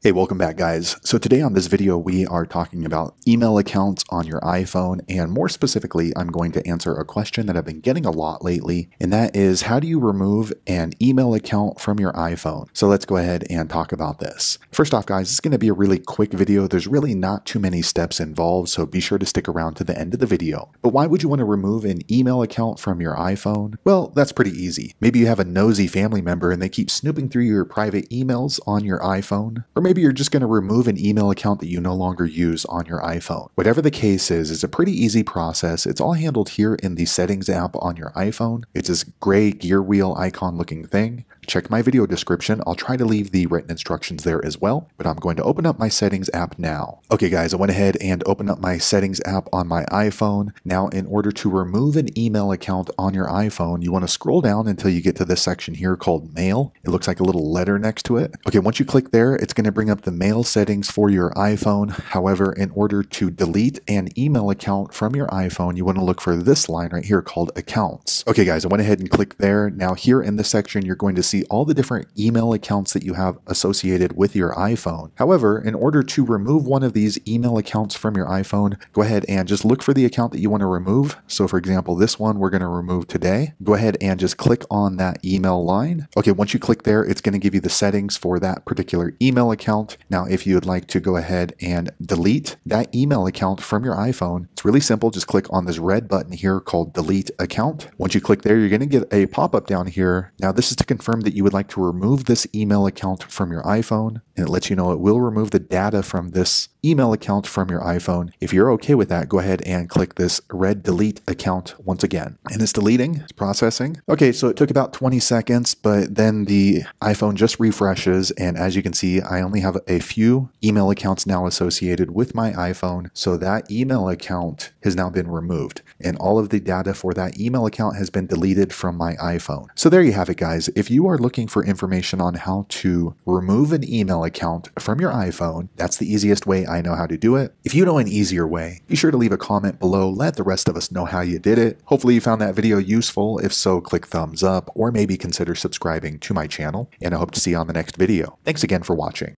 Hey, welcome back guys. So today on this video, we are talking about email accounts on your iPhone. And more specifically, I'm going to answer a question that I've been getting a lot lately. And that is, how do you remove an email account from your iPhone? So let's go ahead and talk about this. First off, guys, it's going to be a really quick video. There's really not too many steps involved. So be sure to stick around to the end of the video. But why would you want to remove an email account from your iPhone? Well, that's pretty easy. Maybe you have a nosy family member and they keep snooping through your private emails on your iPhone. Or maybe you're just going to remove an email account that you no longer use on your iPhone. Whatever the case is, it's a pretty easy process. It's all handled here in the settings app on your iPhone. It's this gray gear wheel icon looking thing. Check my video description. I'll try to leave the written instructions there as well, but I'm going to open up my settings app now. Okay guys, I went ahead and opened up my settings app on my iPhone. Now in order to remove an email account on your iPhone, you want to scroll down until you get to this section here called mail. It looks like a little letter next to it. Okay, once you click there, it's going to bring up the mail settings for your iPhone. However, in order to delete an email account from your iPhone, you want to look for this line right here called accounts. Okay guys, I went ahead and clicked there. Now here in this section, you're going to see see all the different email accounts that you have associated with your iPhone. However, in order to remove one of these email accounts from your iPhone, go ahead and just look for the account that you want to remove. So for example, this one we're going to remove today. Go ahead and just click on that email line. Okay, once you click there, it's going to give you the settings for that particular email account. Now, if you would like to go ahead and delete that email account from your iPhone, it's really simple. Just click on this red button here called delete account. Once you click there, you're going to get a pop-up down here. Now, this is to confirm that you would like to remove this email account from your iPhone, and it lets you know it will remove the data from this email account from your iPhone. If you're okay with that, go ahead and click this red delete account once again. And it's deleting, it's processing. Okay, so it took about 20 seconds, but then the iPhone just refreshes. And as you can see, I only have a few email accounts now associated with my iPhone. So that email account has now been removed. And all of the data for that email account has been deleted from my iPhone. So there you have it, guys. If you are looking for information on how to remove an email account from your iPhone, that's the easiest way I know how to do it. If you know an easier way, be sure to leave a comment below. Let the rest of us know how you did it. Hopefully you found that video useful. If so, click thumbs up or maybe consider subscribing to my channel. And I hope to see you on the next video. Thanks again for watching.